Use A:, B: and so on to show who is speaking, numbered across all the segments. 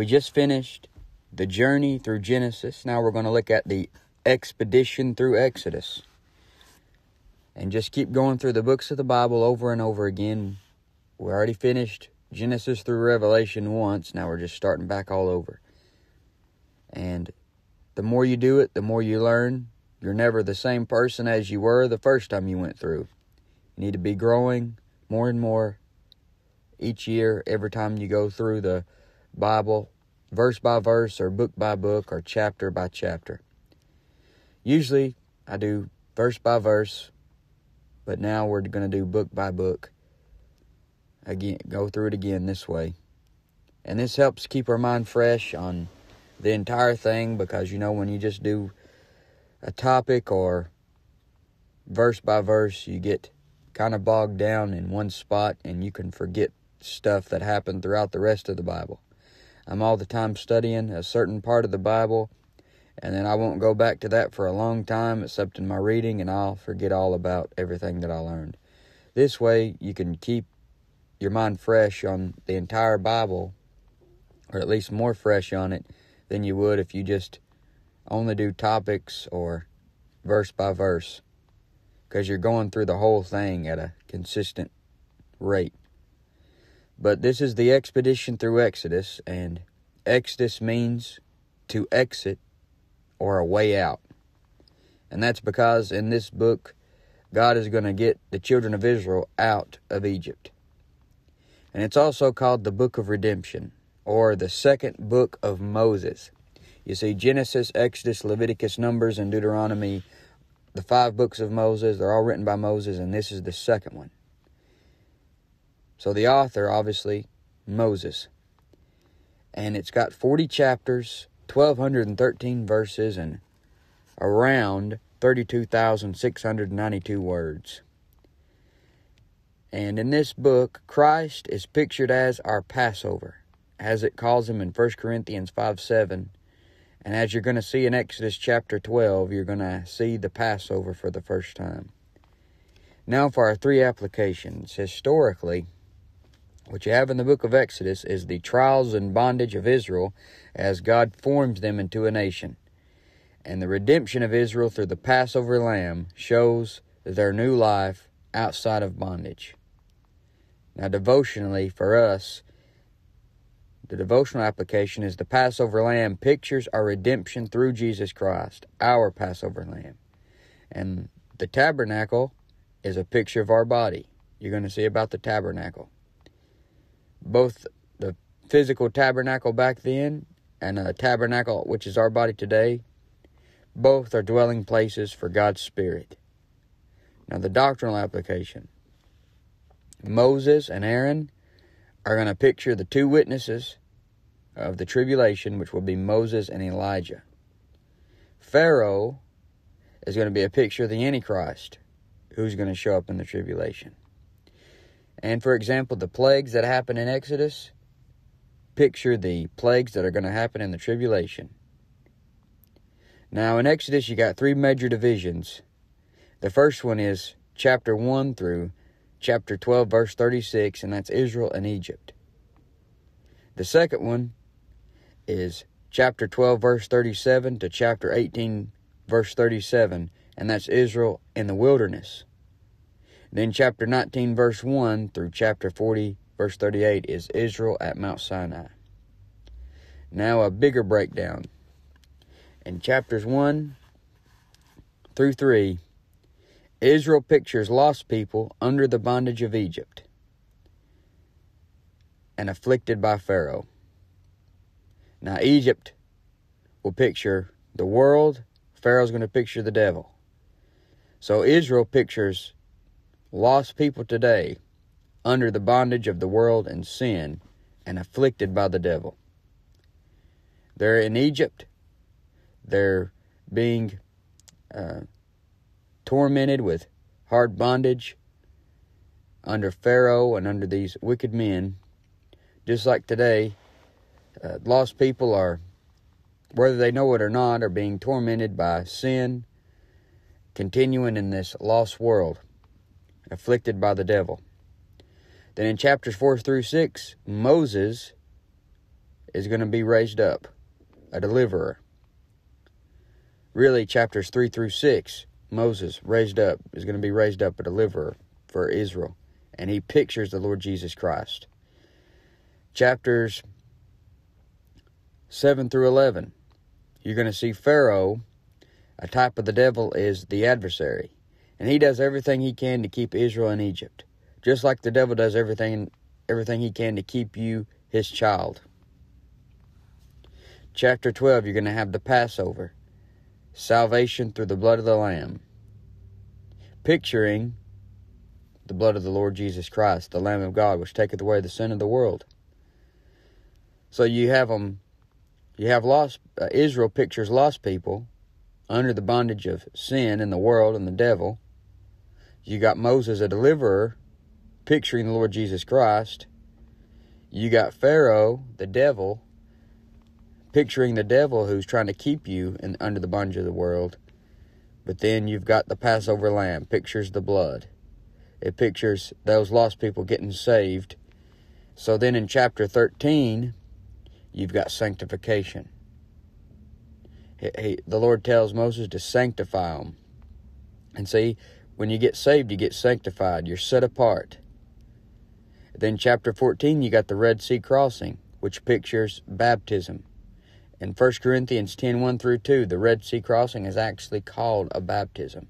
A: We just finished the journey through Genesis. Now we're going to look at the expedition through Exodus. And just keep going through the books of the Bible over and over again. We already finished Genesis through Revelation once. Now we're just starting back all over. And the more you do it, the more you learn. You're never the same person as you were the first time you went through. You need to be growing more and more each year, every time you go through the Bible, verse by verse, or book by book, or chapter by chapter. Usually, I do verse by verse, but now we're going to do book by book. Again, go through it again this way. And this helps keep our mind fresh on the entire thing because you know when you just do a topic or verse by verse, you get kind of bogged down in one spot and you can forget stuff that happened throughout the rest of the Bible. I'm all the time studying a certain part of the Bible, and then I won't go back to that for a long time except in my reading, and I'll forget all about everything that I learned. This way, you can keep your mind fresh on the entire Bible, or at least more fresh on it than you would if you just only do topics or verse by verse because you're going through the whole thing at a consistent rate. But this is the expedition through Exodus, and Exodus means to exit or a way out. And that's because in this book, God is going to get the children of Israel out of Egypt. And it's also called the Book of Redemption, or the second book of Moses. You see, Genesis, Exodus, Leviticus, Numbers, and Deuteronomy, the five books of Moses, they're all written by Moses, and this is the second one. So the author, obviously, Moses. And it's got 40 chapters, 1,213 verses, and around 32,692 words. And in this book, Christ is pictured as our Passover, as it calls him in 1 Corinthians 5 7 and as you're going to see in Exodus chapter 12, you're going to see the Passover for the first time. Now, for our three applications. Historically, what you have in the book of Exodus is the trials and bondage of Israel as God forms them into a nation. And the redemption of Israel through the Passover lamb shows their new life outside of bondage. Now, devotionally, for us, the devotional application is the Passover lamb pictures our redemption through Jesus Christ, our Passover lamb. And the tabernacle is a picture of our body. You're going to see about the tabernacle. Both the physical tabernacle back then and a tabernacle, which is our body today, both are dwelling places for God's Spirit. Now, the doctrinal application Moses and Aaron are going to picture the two witnesses of the tribulation, which will be Moses and Elijah. Pharaoh is going to be a picture of the Antichrist, who's going to show up in the tribulation. And for example, the plagues that happen in Exodus picture the plagues that are going to happen in the tribulation. Now, in Exodus, you got three major divisions. The first one is chapter 1 through chapter 12, verse 36, and that's Israel and Egypt. The second one is chapter 12, verse 37 to chapter 18, verse 37, and that's Israel in the wilderness. Then chapter 19, verse 1 through chapter 40, verse 38 is Israel at Mount Sinai. Now a bigger breakdown. In chapters 1 through 3, Israel pictures lost people under the bondage of Egypt and afflicted by Pharaoh. Now, Egypt will picture the world, Pharaoh's going to picture the devil. So, Israel pictures lost people today under the bondage of the world and sin and afflicted by the devil. They're in Egypt, they're being uh, tormented with hard bondage under Pharaoh and under these wicked men, just like today uh, lost people are, whether they know it or not, are being tormented by sin, continuing in this lost world, afflicted by the devil. Then in chapters 4 through 6, Moses is going to be raised up, a deliverer. Really, chapters 3 through 6, Moses raised up is going to be raised up a deliverer for Israel. And he pictures the Lord Jesus Christ. Chapters 7 through 11, you're going to see Pharaoh, a type of the devil, is the adversary. And he does everything he can to keep Israel in Egypt. Just like the devil does everything everything he can to keep you his child. Chapter 12, you're going to have the Passover, salvation through the blood of the Lamb, picturing the blood of the Lord Jesus Christ, the Lamb of God, which taketh away the sin of the world. So you have them, you have lost, uh, Israel pictures lost people under the bondage of sin and the world and the devil. You got Moses, a deliverer, picturing the Lord Jesus Christ. You got Pharaoh, the devil, picturing the devil who's trying to keep you in, under the bondage of the world. But then you've got the Passover lamb, pictures the blood. It pictures those lost people getting saved. So then in chapter 13, you've got sanctification. He, he, the Lord tells Moses to sanctify them. And see, when you get saved, you get sanctified. You're set apart. Then, chapter 14, you got the Red Sea crossing, which pictures baptism. In 1 Corinthians 10 1 through 2, the Red Sea crossing is actually called a baptism.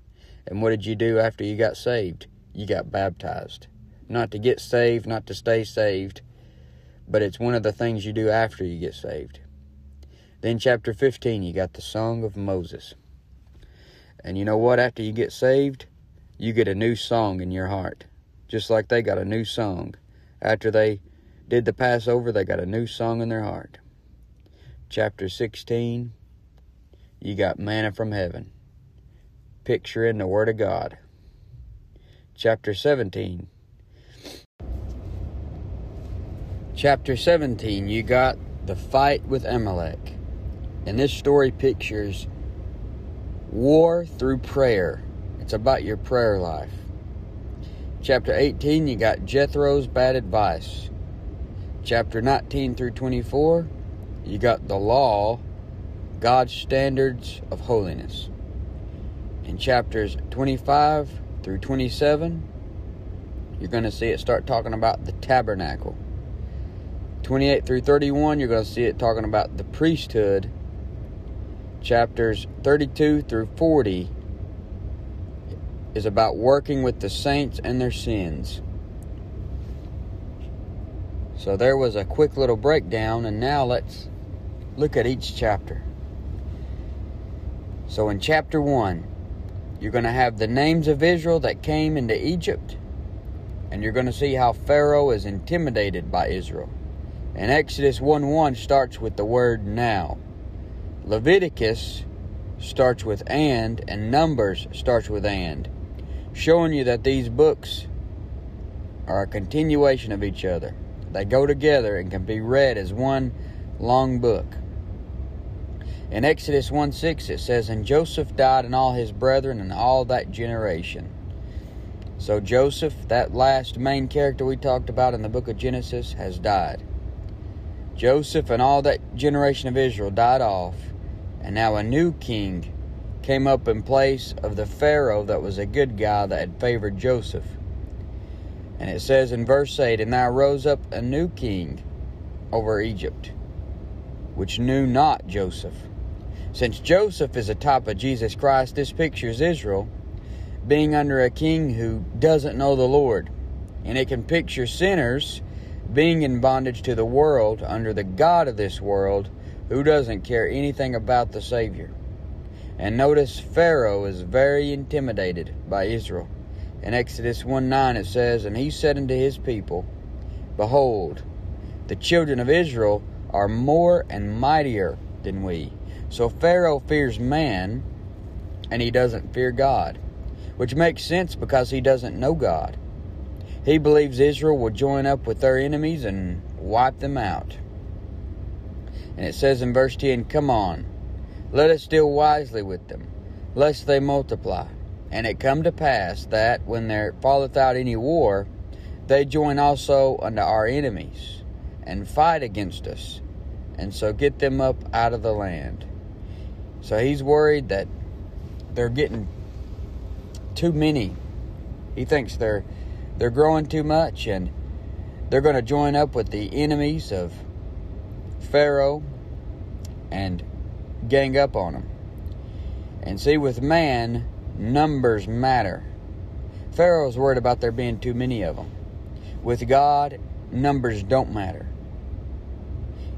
A: And what did you do after you got saved? You got baptized. Not to get saved, not to stay saved, but it's one of the things you do after you get saved. Then, chapter 15, you got the Song of Moses. And you know what? After you get saved, you get a new song in your heart. Just like they got a new song. After they did the Passover, they got a new song in their heart. Chapter 16, you got manna from heaven, Picture in the Word of God. Chapter 17, chapter 17, you got the fight with Amalek. And this story pictures war through prayer. It's about your prayer life. Chapter 18, you got Jethro's bad advice. Chapter 19 through 24, you got the law, God's standards of holiness. In chapters 25 through 27, you're going to see it start talking about the tabernacle. 28 through 31, you're going to see it talking about the priesthood. Chapters 32 through 40 is about working with the saints and their sins. So there was a quick little breakdown, and now let's look at each chapter. So in chapter 1, you're going to have the names of Israel that came into Egypt, and you're going to see how Pharaoh is intimidated by Israel. And Exodus 1 1 starts with the word now. Leviticus starts with and, and Numbers starts with and showing you that these books are a continuation of each other. They go together and can be read as one long book. In Exodus 1 6, it says, And Joseph died, and all his brethren, and all that generation. So Joseph, that last main character we talked about in the book of Genesis, has died. Joseph and all that generation of Israel died off, and now a new king came up in place of the Pharaoh that was a good guy that had favored Joseph. And it says in verse 8, And now rose up a new king over Egypt, which knew not Joseph. Since Joseph is a type of Jesus Christ, this pictures Israel being under a king who doesn't know the Lord. And it can picture sinners being in bondage to the world under the God of this world who doesn't care anything about the Savior. And notice Pharaoh is very intimidated by Israel. In Exodus 1 9 it says, And he said unto his people, Behold, the children of Israel are more and mightier than we. So Pharaoh fears man, and he doesn't fear God, which makes sense because he doesn't know God. He believes Israel will join up with their enemies and wipe them out. And it says in verse 10, Come on, let us deal wisely with them, lest they multiply. And it come to pass that, when there falleth out any war, they join also unto our enemies, and fight against us, and so get them up out of the land. So he's worried that they're getting too many. He thinks they're they're growing too much and they're going to join up with the enemies of Pharaoh and gang up on them. And see, with man, numbers matter. Pharaoh's worried about there being too many of them. With God, numbers don't matter.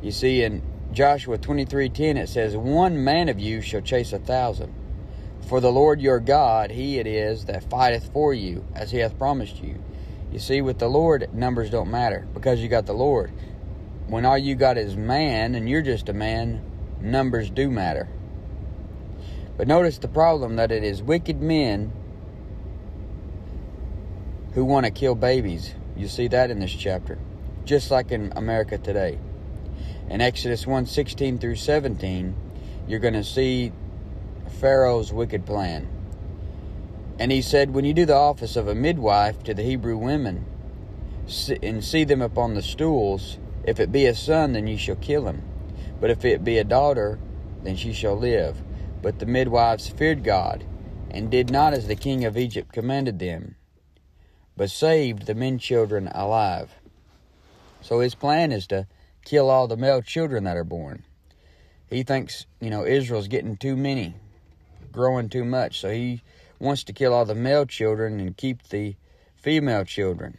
A: You see, in Joshua 23:10 it says, "One man of you shall chase a thousand. For the Lord your God, he it is that fighteth for you, as he hath promised you." You see, with the Lord, numbers don't matter because you got the Lord. When all you got is man and you're just a man, numbers do matter. But notice the problem that it is wicked men who want to kill babies. You see that in this chapter, just like in America today. In Exodus 1 16 through 17, you're going to see Pharaoh's wicked plan. And he said, When you do the office of a midwife to the Hebrew women, and see them upon the stools, if it be a son, then you shall kill him. But if it be a daughter, then she shall live. But the midwives feared God, and did not as the king of Egypt commanded them, but saved the men children alive. So his plan is to kill all the male children that are born. He thinks, you know, Israel's getting too many, growing too much, so he wants to kill all the male children and keep the female children.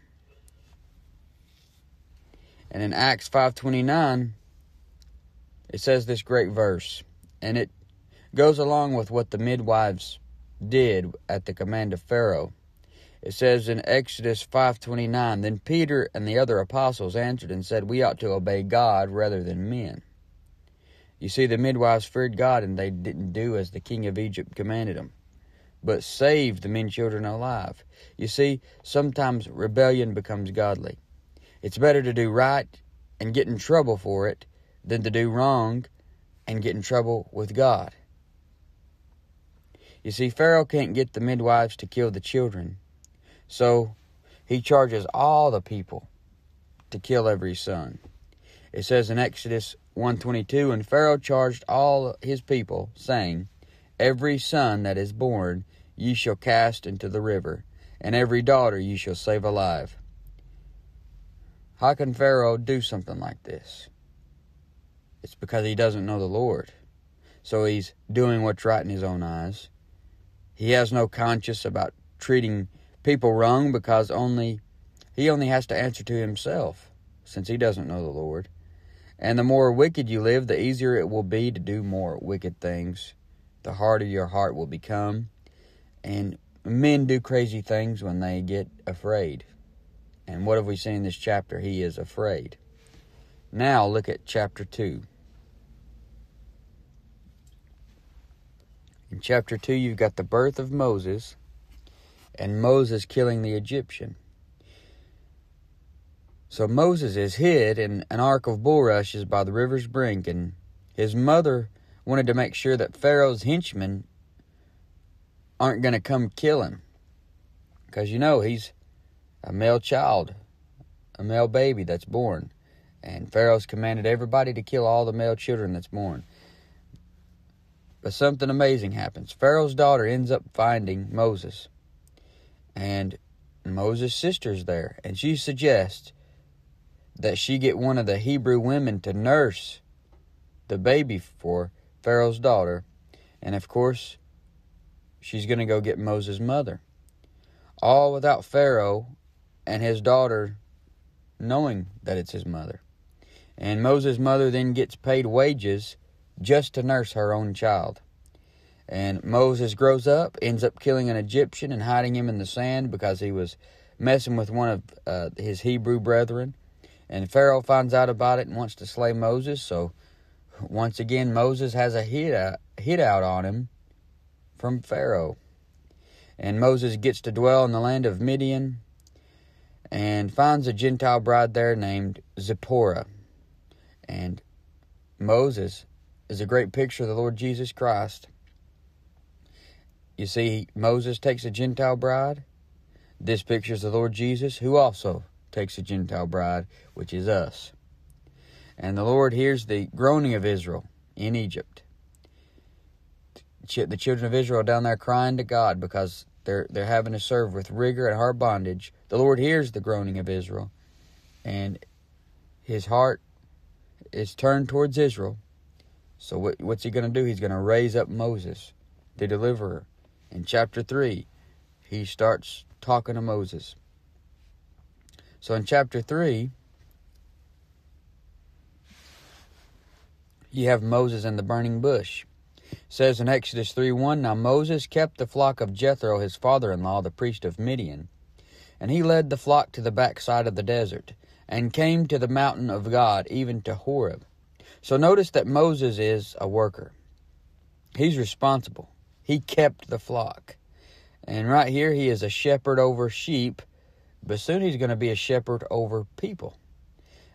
A: And in Acts 5:29 it says this great verse, and it goes along with what the midwives did at the command of Pharaoh. It says in Exodus 5:29, then Peter and the other apostles answered and said, "We ought to obey God rather than men." You see, the midwives feared God and they didn't do as the king of Egypt commanded them, but saved the men children alive. You see, sometimes rebellion becomes godly. It's better to do right and get in trouble for it than to do wrong and get in trouble with God. You see, Pharaoh can't get the midwives to kill the children, so he charges all the people to kill every son. It says in Exodus 122, And Pharaoh charged all his people, saying, Every son that is born ye shall cast into the river, and every daughter ye shall save alive. How can Pharaoh do something like this? It's because he doesn't know the Lord. So he's doing what's right in his own eyes. He has no conscience about treating people wrong because only he only has to answer to himself since he doesn't know the Lord. And the more wicked you live, the easier it will be to do more wicked things. The harder your heart will become. And men do crazy things when they get afraid. And what have we seen in this chapter? He is afraid. Now look at chapter 2. In chapter 2, you've got the birth of Moses and Moses killing the Egyptian. So Moses is hid in an ark of bulrushes by the river's brink, and his mother wanted to make sure that Pharaoh's henchmen aren't going to come kill him. Because you know, he's a male child, a male baby that's born. And Pharaoh's commanded everybody to kill all the male children that's born. But something amazing happens. Pharaoh's daughter ends up finding Moses. And Moses' sister's there. And she suggests that she get one of the Hebrew women to nurse the baby for Pharaoh's daughter. And of course, she's going to go get Moses' mother. All without Pharaoh and his daughter knowing that it's his mother. And Moses' mother then gets paid wages just to nurse her own child. And Moses grows up, ends up killing an Egyptian and hiding him in the sand because he was messing with one of uh, his Hebrew brethren. And Pharaoh finds out about it and wants to slay Moses. So once again, Moses has a hit out, hit out on him from Pharaoh. And Moses gets to dwell in the land of Midian and finds a Gentile bride there named Zipporah. And Moses is a great picture of the Lord Jesus Christ. You see, Moses takes a Gentile bride. This pictures the Lord Jesus, who also takes a Gentile bride, which is us. And the Lord hears the groaning of Israel in Egypt. The children of Israel down there crying to God because they're they're having to serve with rigor and hard bondage. The Lord hears the groaning of Israel, and His heart is turned towards Israel. So what, what's He going to do? He's going to raise up Moses, the deliverer. In chapter three, He starts talking to Moses. So in chapter three, you have Moses in the burning bush says in Exodus 3 1 Now Moses kept the flock of Jethro, his father in law, the priest of Midian. And he led the flock to the backside of the desert, and came to the mountain of God, even to Horeb. So notice that Moses is a worker. He's responsible. He kept the flock. And right here, he is a shepherd over sheep, but soon he's going to be a shepherd over people.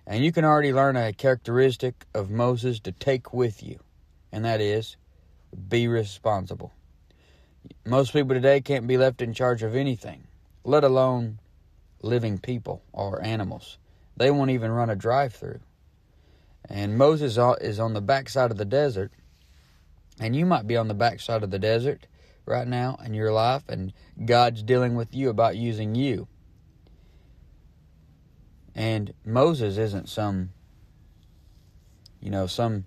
A: And you can already learn a characteristic of Moses to take with you, and that is be responsible. Most people today can't be left in charge of anything, let alone living people or animals. They won't even run a drive through. And Moses is on the backside of the desert, and you might be on the backside of the desert right now in your life, and God's dealing with you about using you. And Moses isn't some, you know, some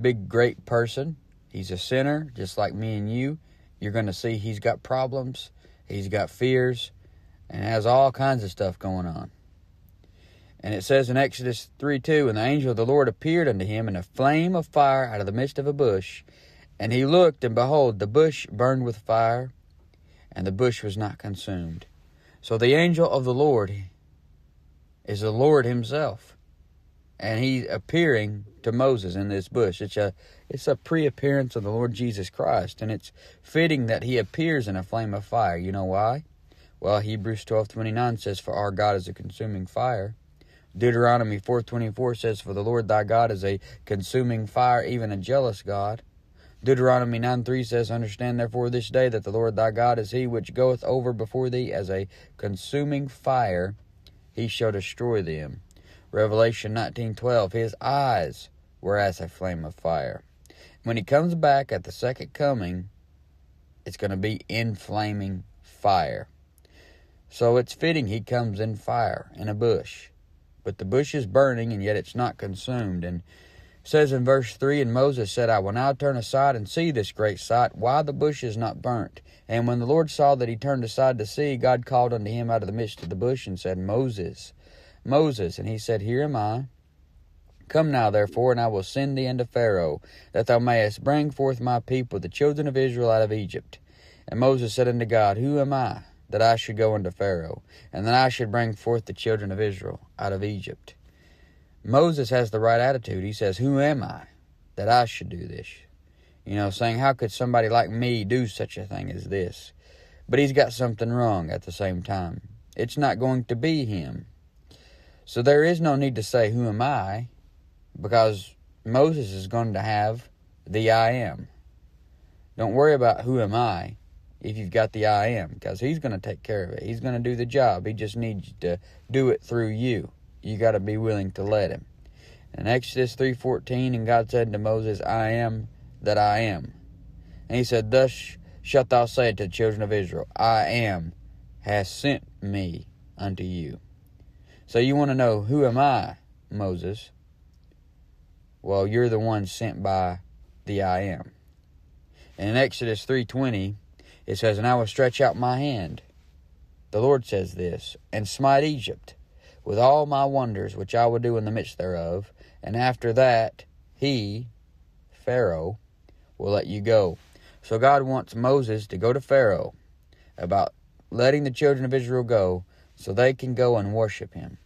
A: big great person. He's a sinner, just like me and you. You're going to see he's got problems, he's got fears, and has all kinds of stuff going on. And it says in Exodus 3 2, And the angel of the Lord appeared unto him in a flame of fire out of the midst of a bush. And he looked, and behold, the bush burned with fire, and the bush was not consumed. So the angel of the Lord is the Lord himself. And he's appearing to Moses in this bush. It's a it's a pre-appearance of the Lord Jesus Christ, and it's fitting that he appears in a flame of fire. You know why? Well, Hebrews 12:29 says for our God is a consuming fire. Deuteronomy 4:24 says for the Lord thy God is a consuming fire, even a jealous God. Deuteronomy 9:3 says understand therefore this day that the Lord thy God is he which goeth over before thee as a consuming fire, he shall destroy them. Revelation 19:12 His eyes were as a flame of fire. When he comes back at the second coming, it's going to be in flaming fire. So it's fitting he comes in fire in a bush. But the bush is burning and yet it's not consumed. And says in verse 3 And Moses said, I will now turn aside and see this great sight, why the bush is not burnt. And when the Lord saw that he turned aside to see, God called unto him out of the midst of the bush and said, Moses. Moses, and he said, Here am I. Come now, therefore, and I will send thee unto Pharaoh, that thou mayest bring forth my people, the children of Israel, out of Egypt. And Moses said unto God, Who am I, that I should go unto Pharaoh, and that I should bring forth the children of Israel out of Egypt? Moses has the right attitude. He says, Who am I, that I should do this? You know, saying, How could somebody like me do such a thing as this? But he's got something wrong at the same time. It's not going to be him. So there is no need to say, Who am I? because Moses is going to have the I am. Don't worry about who am I if you've got the I am because he's going to take care of it. He's going to do the job. He just needs to do it through you. You got to be willing to let him. In Exodus 3:14 and God said to Moses, I am that I am. And he said, Thus shalt thou say to the children of Israel, I am has sent me unto you. So you want to know, who am I, Moses? Well, you're the one sent by the I am. In Exodus 3:20, it says, "And I will stretch out my hand." The Lord says this, "and smite Egypt with all my wonders which I will do in the midst thereof, and after that he, Pharaoh, will let you go." So God wants Moses to go to Pharaoh about letting the children of Israel go so they can go and worship him.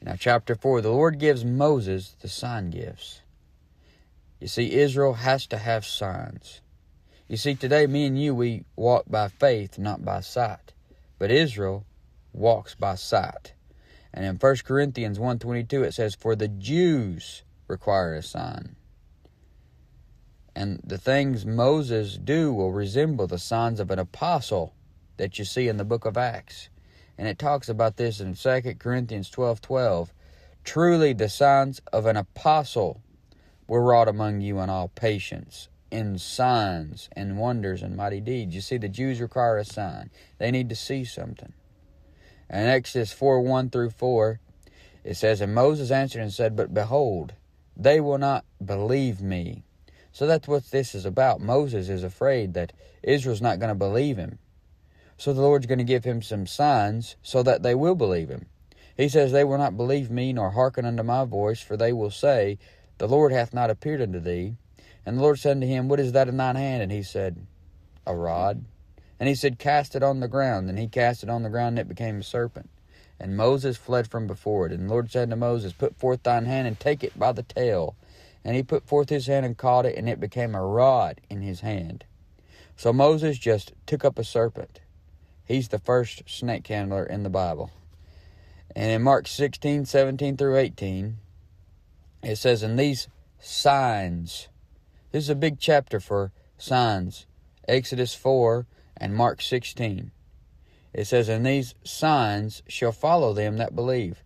A: Now, chapter 4 the Lord gives Moses the sign gifts. You see, Israel has to have signs. You see, today, me and you, we walk by faith, not by sight. But Israel walks by sight. And in 1 Corinthians 1.22 it says, For the Jews require a sign. And the things Moses do will resemble the signs of an apostle that you see in the book of Acts. And it talks about this in 2 Corinthians 12 12. Truly, the signs of an apostle were wrought among you in all patience, in signs and wonders and mighty deeds. You see, the Jews require a sign, they need to see something. And Exodus 4 1 through 4, it says, And Moses answered and said, But behold, they will not believe me. So that's what this is about. Moses is afraid that Israel's not going to believe him. So the Lord's going to give him some signs so that they will believe him. He says, They will not believe me nor hearken unto my voice, for they will say, The Lord hath not appeared unto thee. And the Lord said unto him, What is that in thine hand? And he said, A rod. And he said, Cast it on the ground. And he cast it on the ground, and it became a serpent. And Moses fled from before it. And the Lord said to Moses, Put forth thine hand and take it by the tail. And he put forth his hand and caught it, and it became a rod in his hand. So Moses just took up a serpent. He's the first snake handler in the Bible. And in Mark 16, 17 through 18, it says, In these signs, this is a big chapter for signs. Exodus 4 and Mark 16. It says, And these signs shall follow them that believe.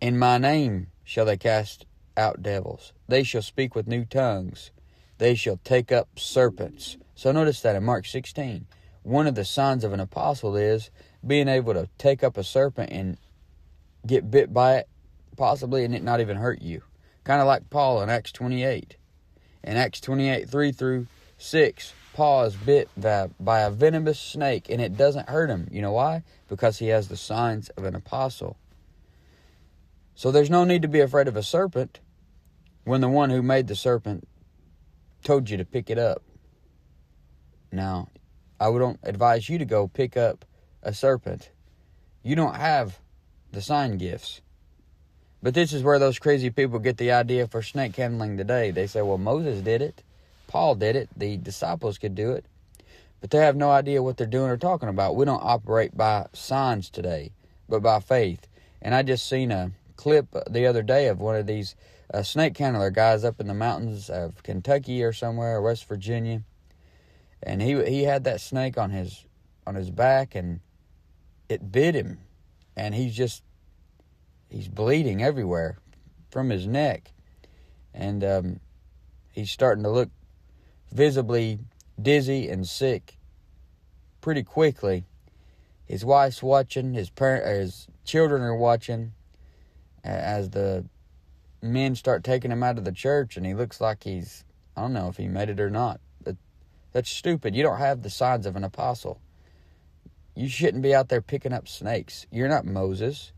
A: In my name shall they cast out devils. They shall speak with new tongues. They shall take up serpents. So notice that in Mark 16. One of the signs of an apostle is being able to take up a serpent and get bit by it, possibly, and it not even hurt you. Kind of like Paul in Acts 28. In Acts 28, 3 through 6, Paul is bit by, by a venomous snake and it doesn't hurt him. You know why? Because he has the signs of an apostle. So there's no need to be afraid of a serpent when the one who made the serpent told you to pick it up. Now, I would don't advise you to go pick up a serpent. You don't have the sign gifts. But this is where those crazy people get the idea for snake handling today. They say, well, Moses did it. Paul did it. The disciples could do it. But they have no idea what they're doing or talking about. We don't operate by signs today, but by faith. And I just seen a clip the other day of one of these uh, snake handler guys up in the mountains of Kentucky or somewhere, West Virginia. And he he had that snake on his on his back and it bit him and he's just he's bleeding everywhere from his neck, and um, he's starting to look visibly dizzy and sick pretty quickly. His wife's watching, his parent, his children are watching as the men start taking him out of the church, and he looks like he's I don't know if he made it or not. But that's stupid. You don't have the signs of an apostle. You shouldn't be out there picking up snakes. You're not Moses.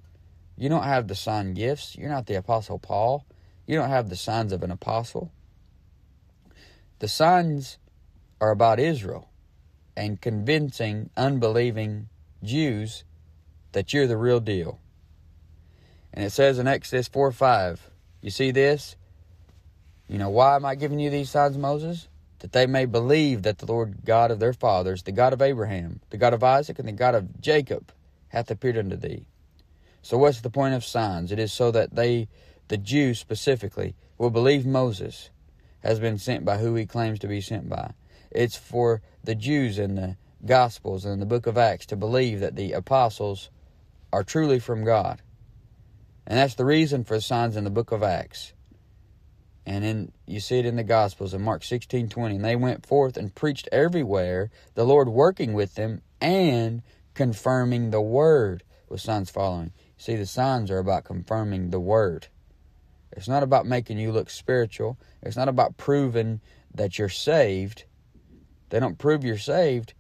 A: You don't have the sign gifts. You're not the Apostle Paul. You don't have the signs of an apostle. The signs are about Israel and convincing unbelieving Jews that you're the real deal. And it says in Exodus 4 5, you see this? You know, why am I giving you these signs, Moses? That they may believe that the Lord God of their fathers, the God of Abraham, the God of Isaac, and the God of Jacob, hath appeared unto thee. So what's the point of signs? It is so that they, the Jews specifically, will believe Moses has been sent by who he claims to be sent by. It's for the Jews in the Gospels and the book of Acts to believe that the apostles are truly from God. And that's the reason for the signs in the book of Acts. And then you see it in the Gospels in Mark 16 20. And they went forth and preached everywhere, the Lord working with them and confirming the word with signs following. See, the signs are about confirming the word. It's not about making you look spiritual. It's not about proving that you're saved. They don't prove you're saved.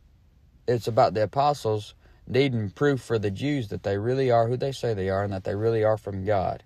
A: It's about the apostles needing proof for the Jews that they really are who they say they are and that they really are from God.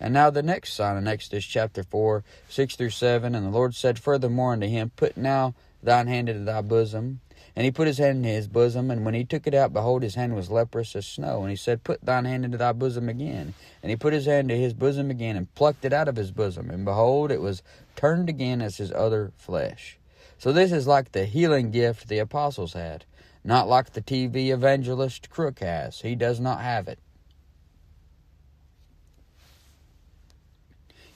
A: And now the next sign in Exodus chapter 4, 6 through 7. And the Lord said furthermore unto him, Put now thine hand into thy bosom. And he put his hand in his bosom, and when he took it out, behold, his hand was leprous as snow. And he said, Put thine hand into thy bosom again. And he put his hand into his bosom again, and plucked it out of his bosom. And behold, it was turned again as his other flesh. So this is like the healing gift the apostles had, not like the TV evangelist Crook has. He does not have it.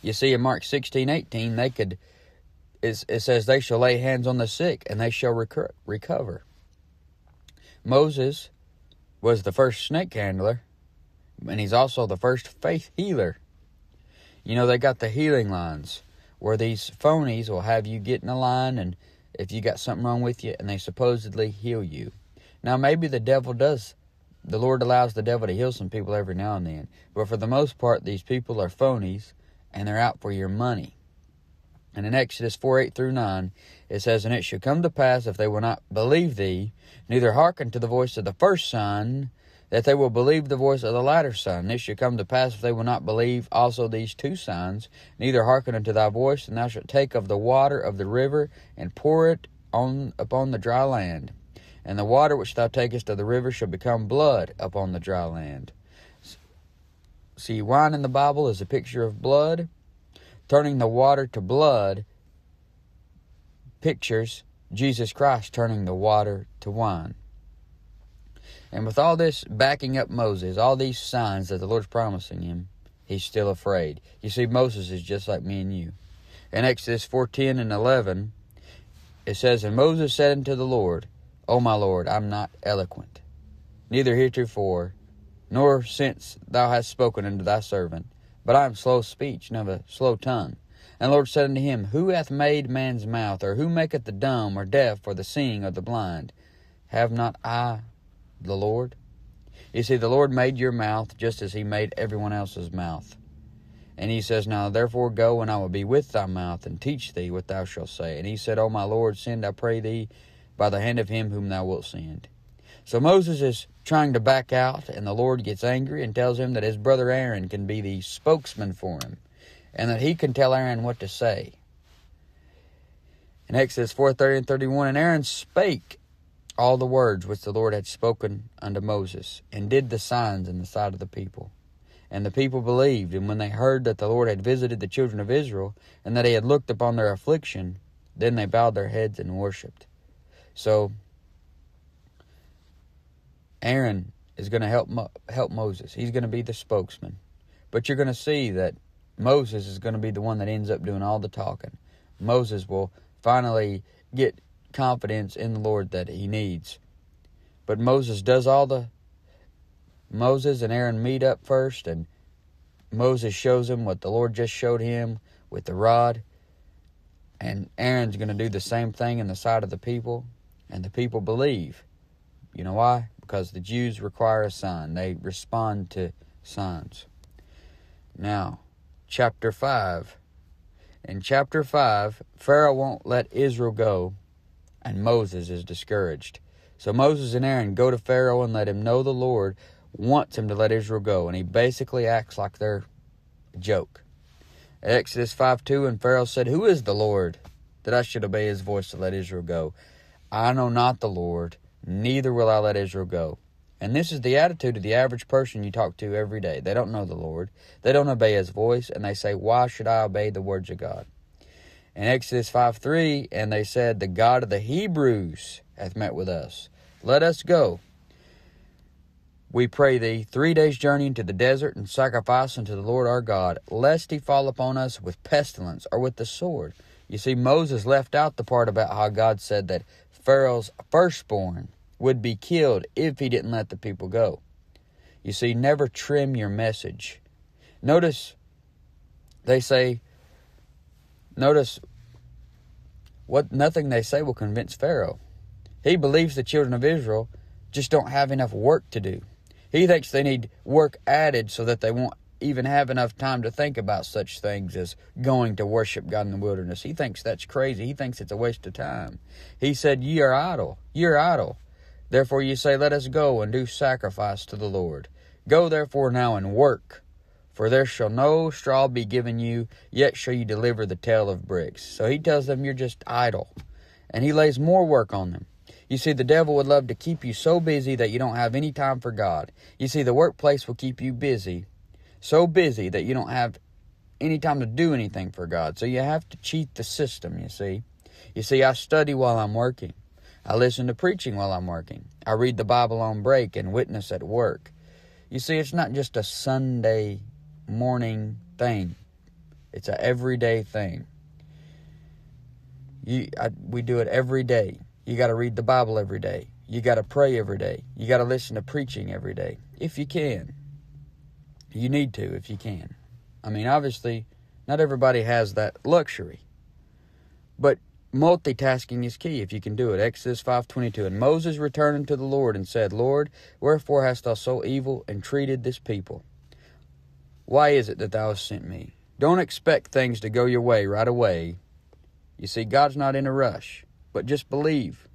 A: You see, in Mark 16, 18, they could it says, They shall lay hands on the sick and they shall recover. Moses was the first snake handler, And he's also the first faith healer. You know, they got the healing lines where these phonies will have you get in a line and if you got something wrong with you and they supposedly heal you. Now, maybe the devil does, the Lord allows the devil to heal some people every now and then, but for the most part, these people are phonies and they're out for your money. And in Exodus 4 8 through 9, it says, And it shall come to pass, if they will not believe thee, neither hearken to the voice of the first sign, that they will believe the voice of the latter. And it shall come to pass, if they will not believe also these two signs, neither hearken unto thy voice, and thou shalt take of the water of the river, and pour it on upon the dry land. And the water which thou takest of the river shall become blood upon the dry land. See, wine in the Bible is a picture of blood turning the water to blood pictures Jesus Christ turning the water to wine. And with all this backing up Moses, all these signs that the Lord's promising him, he's still afraid. You see, Moses is just like me and you. In Exodus 4:10 and 11, it says, And Moses said unto the Lord, O my Lord, I'm not eloquent, neither heretofore, nor since thou hast spoken unto thy servant. But I am slow of speech and of a slow tongue. And the Lord said unto him, Who hath made man's mouth, or who maketh the dumb, or deaf, or the seeing, or the blind? Have not I the Lord? You see, the Lord made your mouth just as he made everyone else's mouth. And he says, Now therefore go, and I will be with thy mouth, and teach thee what thou shalt say. And he said, O my Lord, send, I pray thee, by the hand of him whom thou wilt send. So Moses is trying to back out, and the Lord gets angry and tells him that his brother Aaron can be the spokesman for him, and that he can tell Aaron what to say. In Exodus 4:30 and 31, and Aaron spake all the words which the Lord had spoken unto Moses, and did the signs in the sight of the people. And the people believed, and when they heard that the Lord had visited the children of Israel, and that he had looked upon their affliction, then they bowed their heads and worshipped. So Aaron is going to help Mo- help Moses. He's going to be the spokesman. But you're going to see that Moses is going to be the one that ends up doing all the talking. Moses will finally get confidence in the Lord that he needs. But Moses does all the Moses and Aaron meet up first and Moses shows him what the Lord just showed him with the rod. And Aaron's going to do the same thing in the sight of the people. And the people believe. You know why? Because the Jews require a sign. They respond to signs. Now, chapter 5. In chapter 5, Pharaoh won't let Israel go, and Moses is discouraged. So Moses and Aaron go to Pharaoh and let him know the Lord wants him to let Israel go, and he basically acts like they're a joke. Exodus 5 2, and Pharaoh said, Who is the Lord that I should obey his voice to let Israel go? I know not the Lord, neither will I let Israel go. And this is the attitude of the average person you talk to every day. They don't know the Lord, they don't obey his voice, and they say, Why should I obey the words of God? In Exodus 5 3, and they said, The God of the Hebrews hath met with us. Let us go. We pray thee, three days' journey into the desert, and sacrifice unto the Lord our God, lest he fall upon us with pestilence or with the sword. You see, Moses left out the part about how God said that Pharaoh's firstborn would be killed if he didn't let the people go. You see, never trim your message. Notice they say, notice what nothing they say will convince Pharaoh. He believes the children of Israel just don't have enough work to do. He thinks they need work added so that they won't even have enough time to think about such things as going to worship God in the wilderness. He thinks that's crazy. He thinks it's a waste of time. He said, Ye are idle. You're idle. Therefore you say, Let us go and do sacrifice to the Lord. Go therefore now and work, for there shall no straw be given you, yet shall you deliver the tale of bricks. So he tells them you're just idle, and he lays more work on them. You see, the devil would love to keep you so busy that you don't have any time for God. You see, the workplace will keep you busy, so busy that you don't have any time to do anything for God. So you have to cheat the system, you see. You see, I study while I'm working. I listen to preaching while I'm working. I read the Bible on break and witness at work. You see, it's not just a Sunday morning thing. It's an everyday thing. You, I, we do it every day. You got to read the Bible every day. You got to pray every day. You got to listen to preaching every day, if you can. You need to if you can. I mean, obviously, not everybody has that luxury. But multitasking is key if you can do it. Exodus 5:22 And Moses returned unto the Lord and said, Lord, wherefore hast thou so evil entreated this people? Why is it that thou hast sent me? Don't expect things to go your way right away. You see, God's not in a rush, but just believe